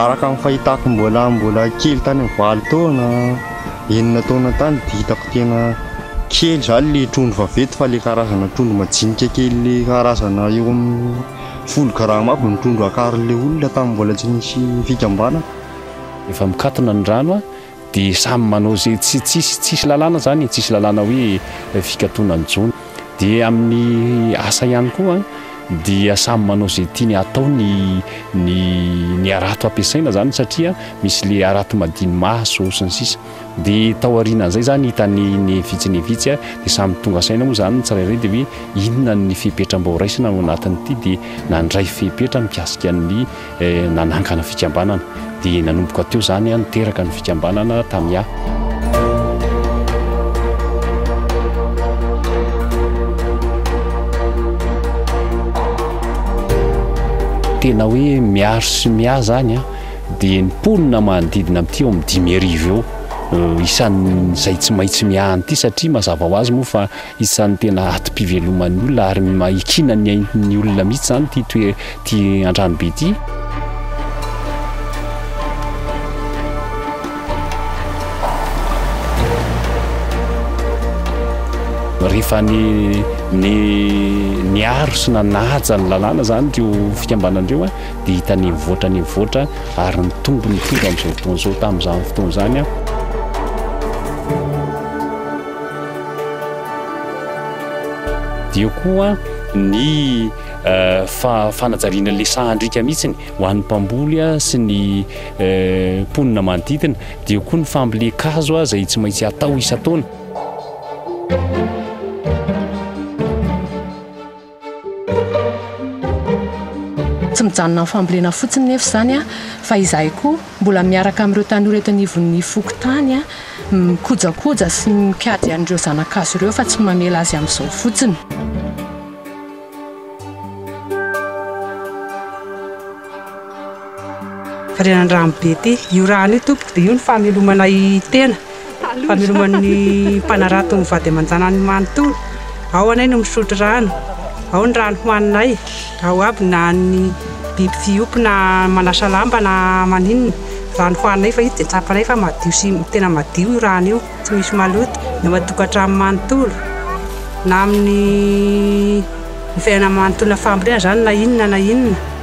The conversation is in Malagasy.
araka ny fahitako mbola mbola kely tany amin'ny valo taona enina taona tany dia hitako tena kely izany le trondro vaventy fa le karazana trondro majinika kely le karazana eo amin'ny folo grama aby ny trondro akarin'ilay olona tamin'ny mbola tsy nisy fikambanana Efa mikatona ny rano a, dia samy manao izay, tsy tsisy tsisy lalàna izany e, tsisy lalàna hoe fikatona ny jono. Dia amin'ny asa ihany koa a, dia samy manao izay tiany hatao ny ny ny harato ampiasaina izany satria misy le harato madini-maso sy ny sisa. Dia tao aorianan'izay izany hitan'ny ny vitsy ny vitsy a, dia samy tonga saina moa izany ny tsirairay dia hoe inona ny fepetra mba ho raisina ao anatin'ity dia nandray fepetra mikasika ny Nanangana fikambanana dia nanomboka teo izany niteraka ny fikambanana Tamiya. tena hoe miaro sy miahy zany a dia ny mponina manodidina amin'ity eo amin'ny dimy arivo eo isan'izay tsy maintsy miahy an'ity satria mazava ho azy moa fa Isan'ny tena atim-piveloman'ny olona ary mahikina ny ain'ny olona mihitsy izany ity toe ity andranobe ity. Rehefa ny ny niaro sy nanaja ny lalàna izany ireo fikambanana ireo a dia hita ny mivoatra ny mivoatra ary nitombo ny tonga amin'izao fotoana izao tamin'izany fotoana izany a. Eo koa ny fanajariana ilay sahan-driaka mihitsiny ho an'ny mpamboly sy ny mponina manodidina, dia eo koa ny fambolen-kazo izay tsy maintsy atao isan-taona. Tsy mijanona amin'ny fambolena fotsiny nefa izany fa izahay koa mbola miaraka amin'ireo tanora eto anivon'ny fokontany mikojakoja sy mikajy an'ireo zanakazo ireo fa tsy mamela azy amin'izao fotsiny. Variana ny rano be ity. Io rano io tompoko io ny famelomana i tena, famelomana ny mpanarato ny vady aman-janany manontolo. Ao anay no misotro rano, ao ny rano hoaninay, ao aby na ny biby fiompy na manasa lamba na maninona, rano hoaninay fa io dia tsapanay fa madio sy tena madio io rano io, tsy misy maloto. Ny ao an-tokantrano manontolo, na amin'ny fiainana manontolona fambolena izany na inona na inona.